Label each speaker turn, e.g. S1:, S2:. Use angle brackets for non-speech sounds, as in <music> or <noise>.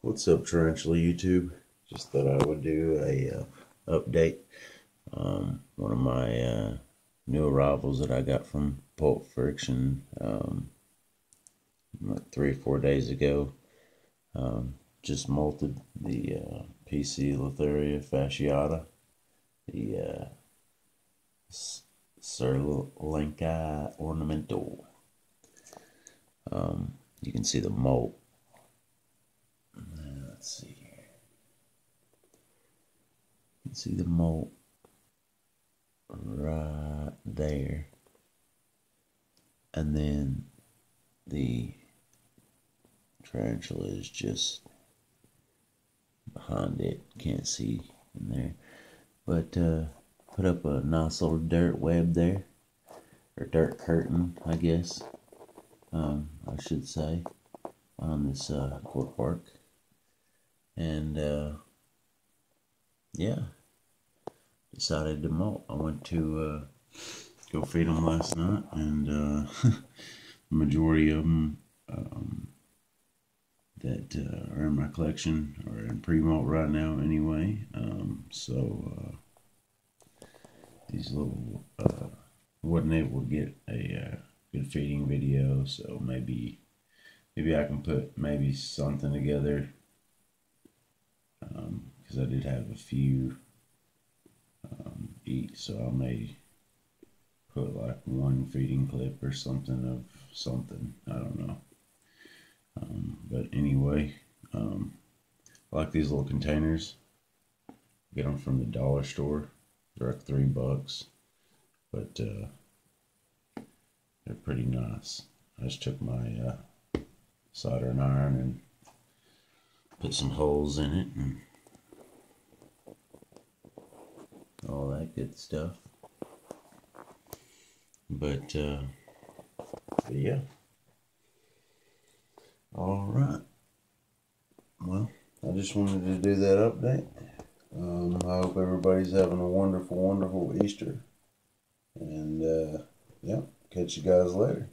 S1: What's up, Tarantula YouTube? Just thought I would do a uh, update. Um, one of my uh, new arrivals that I got from Pulp Friction um, like three or four days ago. Um, just molted the uh, Poecilotheria fasciata, the uh, ornamental. Um, you can see the molt let's see here. You can see the molt right there. And then the tarantula is just behind it. Can't see in there. But uh, put up a nice little dirt web there. Or dirt curtain, I guess. Um, I should say. On this uh, cork bark and uh, yeah, decided to molt. I went to uh, go feed them last night, and uh, <laughs> the majority of them um, that uh, are in my collection are in pre-molt right now anyway. Um, so uh, these little uh, wasn't able to get a uh, good feeding video, so maybe maybe I can put maybe something together because um, I did have a few eat, so I may put like one feeding clip or something of something. I don't know. Um, but anyway, um, I like these little containers. Get them from the dollar store. They're like three bucks, but uh, they're pretty nice. I just took my uh, soldering iron and put some holes in it and all that good stuff. But, uh, but yeah. All right. Well, I just wanted to do that update. Um, I hope everybody's having a wonderful, wonderful Easter. And, uh, yeah, catch you guys later.